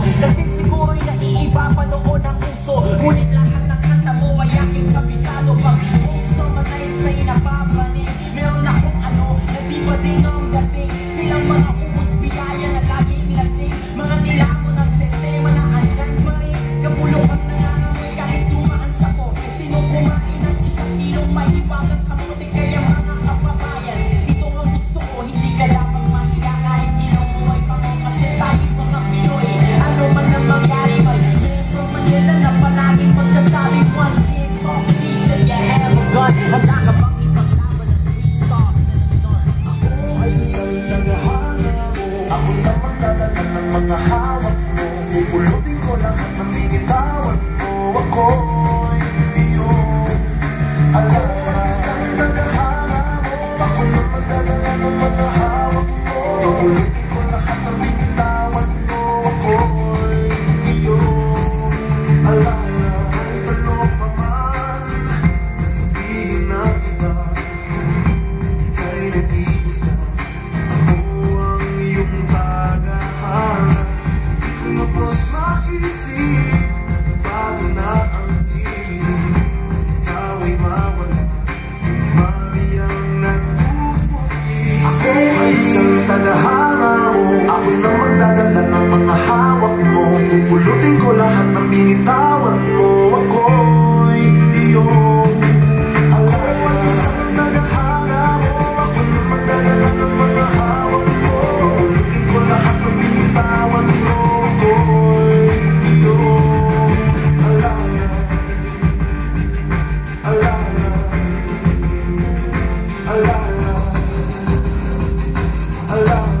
Kasi siguro'y naiiba pa noon ang uso Ngunit lahat ng kanta mo ay aking kabisado. Pag uso matay sa'yo nababalik Meron akong ano na di ba din ang dating. Silang mga ubus biyaya na laging lasing. Mga tilako ng sistema na andyan pa rin. Kapulungan na nga kahit dumaan sa ko Sinong kumain ng isang kilong mahiwagan Pulutin ko lahat ng binitawan mo ako and the heart. alone.